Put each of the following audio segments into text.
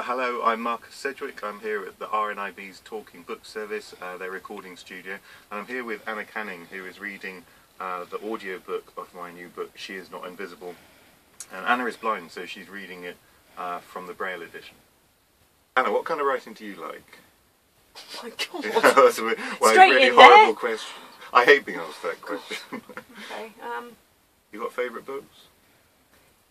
Hello, I'm Marcus Sedgwick. I'm here at the RNIB's Talking Book Service, uh, their recording studio, and I'm here with Anna Canning, who is reading uh, the audio book of my new book, She Is Not Invisible. And Anna is blind, so she's reading it uh, from the Braille edition. Anna, what kind of writing do you like? Oh my god. That's a well, Straight really in horrible there. question. I hate being asked that question. okay. Um, you got favourite books?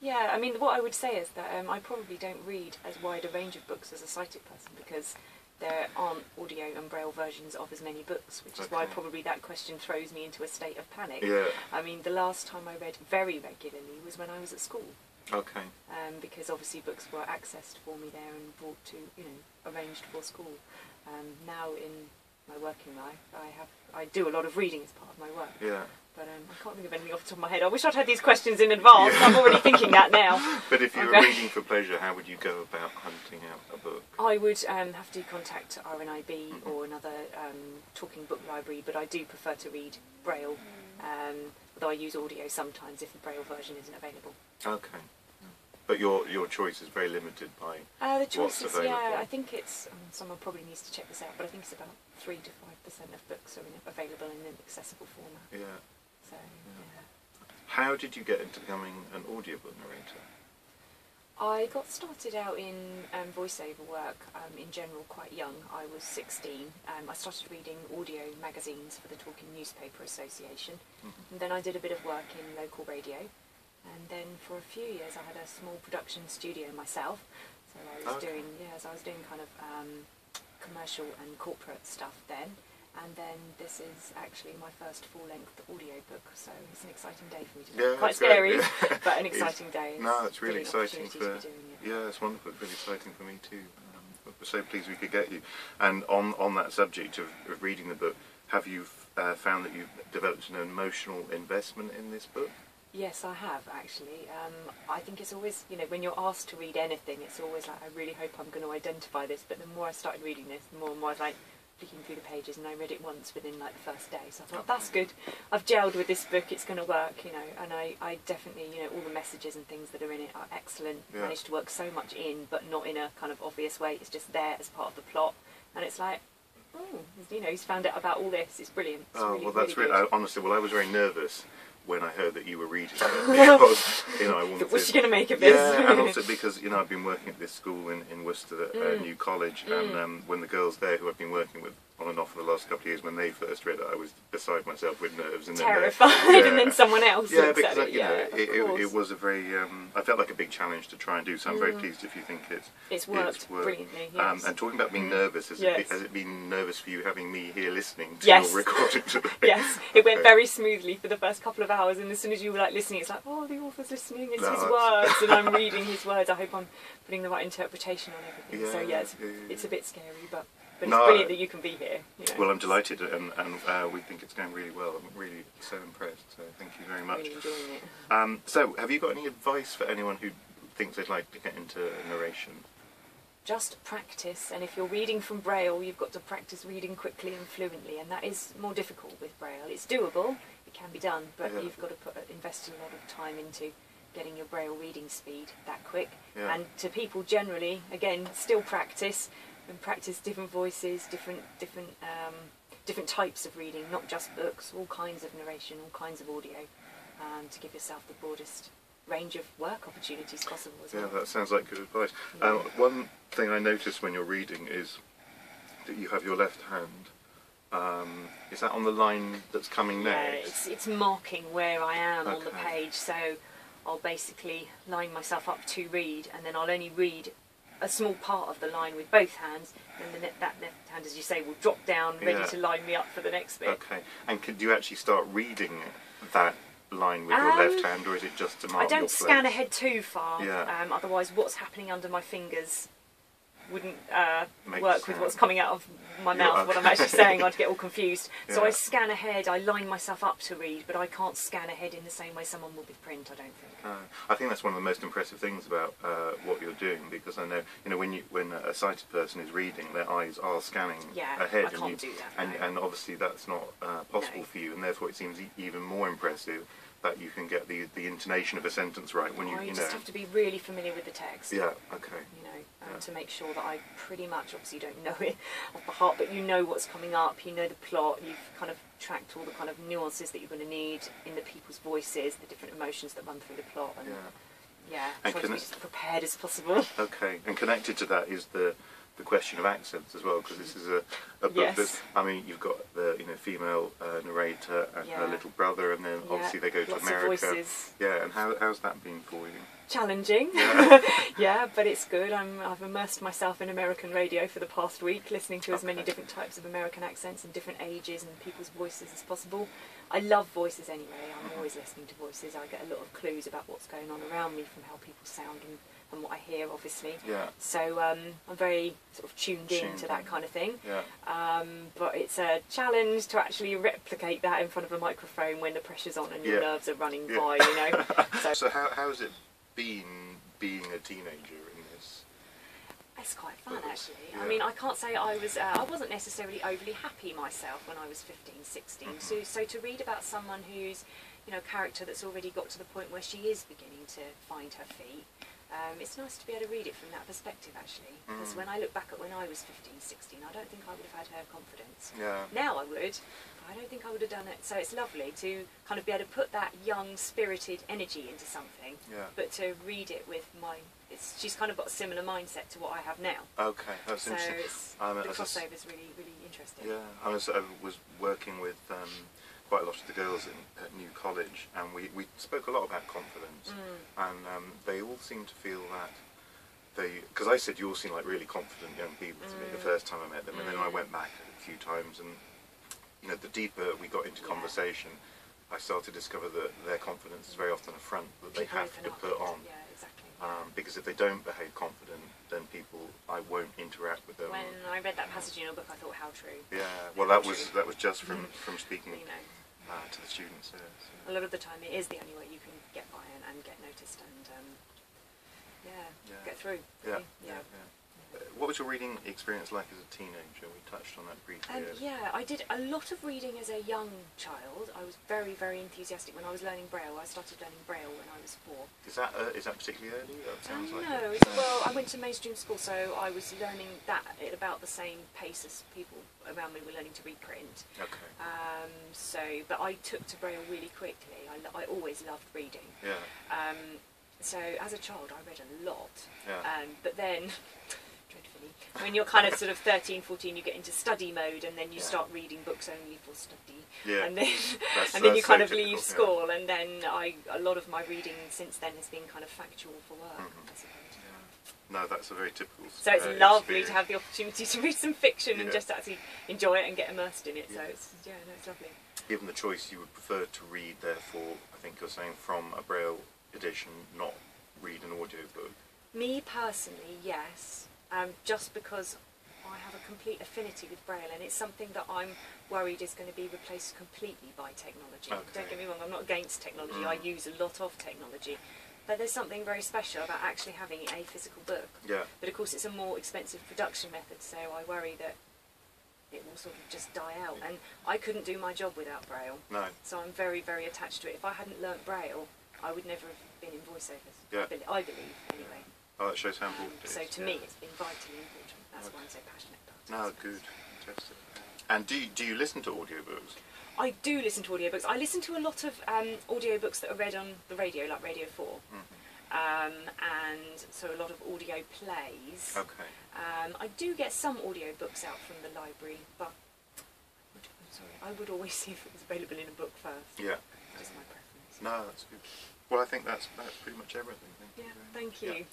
Yeah, I mean, what I would say is that um, I probably don't read as wide a range of books as a sighted person because there aren't audio and braille versions of as many books, which is why probably that question throws me into a state of panic. Yeah. I mean, the last time I read very regularly was when I was at school, Okay. um, because obviously books were accessed for me there and brought to, you know, arranged for school. Um, now in my working life, I have I do a lot of reading as part of my work. Yeah. But um, I can't think of anything off the top of my head. I wish I'd had these questions in advance. Yeah. I'm already thinking that now. But if you were reading for pleasure, how would you go about hunting out a book? I would um, have to contact RNIB or another um, talking book library, but I do prefer to read Braille, um, although I use audio sometimes if the Braille version isn't available. Okay. But your your choice is very limited by. Uh, the What's choices, yeah. I think it's, um, someone probably needs to check this out, but I think it's about 3 to 5% of books are in, available in an accessible format. Yeah. So, yeah. How did you get into becoming an audiobook narrator? I got started out in um, voiceover work um, in general quite young. I was 16. Um, I started reading audio magazines for the Talking Newspaper Association. And then I did a bit of work in local radio. And then for a few years I had a small production studio myself. So I was Okay. doing, yeah, so I was doing kind of um, commercial and corporate stuff then. And then this is actually my first full-length audio book, so it's an exciting day for me today. Yeah, Quite that's great. scary, Yeah. but an exciting day. It's no, it's really exciting for. to doing it. Yeah, it's wonderful. It's really exciting for me too. Um, we're so pleased we could get you. And on on that subject of, of reading the book, have you uh, found that you've developed an emotional investment in this book? Yes, I have actually. Um, I think it's always, you know, when you're asked to read anything, it's always like, I really hope I'm going to identify this. But the more I started reading this, the more and more I was like flicking through the pages, and I read it once within like the first day. So I thought, that's good. I've gelled with this book. It's going to work, you know. And I, I definitely, you know, all the messages and things that are in it are excellent. Yeah. Managed to work so much in, but not in a kind of obvious way. It's just there as part of the plot, and it's like. Oh, you know, he's found out about all this. It's brilliant. It's oh really, well, that's really really. I, honestly. Well, I was very nervous when I heard that you were reading it because you know I wanted. What's she going to make of this? Yeah, and also because you know I've been working at this school in, in Worcester, at Mm. uh, New College, and um, when the girls there who I've been working with on and off for the last couple of years, when they first read it, I was beside myself with nerves. And then terrified, yeah. and then someone else Yeah, because it. you know, it, it, it was a very. Um, I felt like a big challenge to try and do. So I'm very Mm. pleased if you think it's It's worked brilliantly, Um, and talking about being nervous, has, it Yes. be, has it been nervous for you having me here listening to Yes. your recording today? Yes, it went very smoothly for the first couple of hours, and as soon as you were like listening, it's like, oh, the author's listening. It's No, his words, and I'm reading his words. I hope I'm putting the right interpretation on everything. so Yeah, yeah, it's, yeah, yeah, it's a bit scary, but but it's brilliant that you can be here. You know. Well, I'm delighted, and, and uh, we think it's going really well. I'm really so impressed. So thank you very much. really enjoying it. Um, so, have you got any advice for anyone who thinks they'd like to get into narration? Just practice, and if you're reading from Braille, you've got to practice reading quickly and fluently, and that is more difficult with Braille. It's doable, it can be done, but Yeah. you've got to put invest a lot of time into getting your Braille reading speed that quick. Yeah. And to people generally, again, still practice and practice different voices, different different um, different types of reading, not just books, all kinds of narration, all kinds of audio, um, to give yourself the broadest range of work opportunities possible as Yeah, well. that sounds like good advice. Um, one thing I noticed when you're reading is that you have your left hand. Um, is that on the line that's coming Yeah, next? it's, it's marking where I am on the page, so I'll basically line myself up to read, and then I'll only read a small part of the line with both hands, and then that left hand, as you say, will drop down, ready Yeah. to line me up for the next bit. Okay. And could you actually start reading that line with your Um, left hand, or is it just to mark I don't your scan ahead too far, Yeah. um, otherwise, what's happening under my fingers wouldn't uh, work with what's coming out of my Yeah, mouth, what I'm actually saying. I'd get all confused. So I scan ahead, I line myself up to read, but I can't scan ahead in the same way someone would with print, I don't think. Uh, I think that's one of the most impressive things about uh, what you're doing because I know you know when you when a sighted person is reading, their eyes are scanning Yeah, ahead, I and can't you, do that, and no. and obviously that's not uh, possible No. for you, and therefore it seems e- even more impressive that you can get the the intonation of a sentence right when you I you just know. have to be really familiar with the text. Yeah. Okay. You know, um, Yeah. to make sure that I pretty much, obviously, don't know it off the heart, but you know what's coming up. You know the plot. You've kind of tracked all the kind of nuances that you're going to need in the people's voices, the different emotions that run through the plot, and Yeah. yeah, And try to be as prepared as possible. Okay, and connected to that is the the question of accents as well, because this is a, a book Yes. that's. I mean, you've got the you know female uh, narrator and her little brother, and then Yeah, obviously they go to lots of America. Yeah, and how how's that been for you? Challenging, Yeah. yeah, but it's good. I'm, I've immersed myself in American radio for the past week, listening to as many different types of American accents and different ages and people's voices as possible. I love voices anyway. I'm always listening to voices. I get a lot of clues about what's going on around me from how people sound and, and what I hear, obviously. Yeah, So um, I'm very sort of tuned in Tuned to that in. kind of thing. yeah, Um, but it's a challenge to actually replicate that in front of a microphone when the pressure's on and your Yeah. nerves are running Yeah. by, you know. so So how how's it been being a teenager in this? it's quite fun actually. yeah. I mean, I can't say I was. Uh, I wasn't necessarily overly happy myself when I was 15, 16. Mhm. So, so to read about someone who's, you know, a character that's already got to the point where she is beginning to find her feet. Um, it's nice to be able to read it from that perspective, actually. Because Mm. when I look back at when I was 15, 16, I don't think I would have had her confidence. Yeah, Now I would. I don't think I would have done it. So it's lovely to kind of be able to put that young, spirited energy into something, yeah. but to read it with my. It's, she's kind of got a similar mindset to what I have now. Okay, that's so interesting. it's, Um, the as a s- crossover is really, really interesting. Yeah, I was I was working with um, quite a lot of the girls in, at New College, and we, we spoke a lot about confidence, Mm. and um, they all seemed to feel that they because I said you all seem like really confident young people to me the Mm. first time I met them, and then I Mm. went back a few times, and you know the deeper we got into Yeah. conversation, I started to discover that their confidence is very often a front that they have to put on. Yeah. Um, because if they don't behave confident, then people I won't interact with them. when I read that passage in your book, I thought, how true. Yeah, well, that was that was just from from speaking You know, uh, to the students. Yeah, so. a lot of the time it is the only way you can get by and, and get noticed and um, yeah, Yeah. get through. Yeah, yeah, yeah. Uh, What was your reading experience like as a teenager? We touched on that briefly. Um, yeah, I did a lot of reading as a young child. I was very, very enthusiastic when I was learning Braille. I started learning Braille when I was four. Is that uh, is that particularly early? That sounds Um, like no, it. well, I went to mainstream school, so I was learning that at about the same pace as people around me were learning to read print. Okay. Um, so, but I took to Braille really quickly. I, I always loved reading. Yeah. Um, so as a child, I read a lot. Yeah. Um, but then, when you're kind of sort of 13, 14, you get into study mode and then you Yeah. start reading books only for study. Yeah. And then, That's- and then you kind so of typical, leave yeah. school. And then I, a lot of my reading since then has been kind of factual for work, Mhm. I. No, that's a very typical. So it's uh, lovely experience. to have the opportunity to read some fiction and just actually enjoy it and get immersed in it. So it's, yeah, no, it's lovely. Given the choice, you would prefer to read, therefore, I think you're saying from a Braille edition, not read an audio book. Me personally, yes, um, just because I have a complete affinity with Braille, and it's something that I'm worried is going to be replaced completely by technology. Okay. Don't get me wrong, I'm not against technology. I Mm. use a lot of technology, but there's something very special about actually having a physical book. Yeah. But of course, it's a more expensive production method, so I worry that it will sort of just die out. And I couldn't do my job without Braille, No. so I'm very, very attached to it. If I hadn't learnt Braille, I would never have been in voiceovers. Yeah. I, I believe, anyway. Oh, that shows how important it is. So to me, it's been vitally important. That's why I'm so passionate about it. No, good. Fantastic. And do you, do you listen to audiobooks? I do listen to audiobooks. I listen to a lot of um, audiobooks that are read on the radio, like Radio 4, Mhm. um, and so a lot of audio plays. Okay. Um, I do get some audiobooks out from the library, but I would, I'm sorry, I would always see if it was available in a book first. Yeah. Just my preference. No, that's good. Well, I think that's that's pretty much everything. Thank Yeah, you. thank Yeah. you.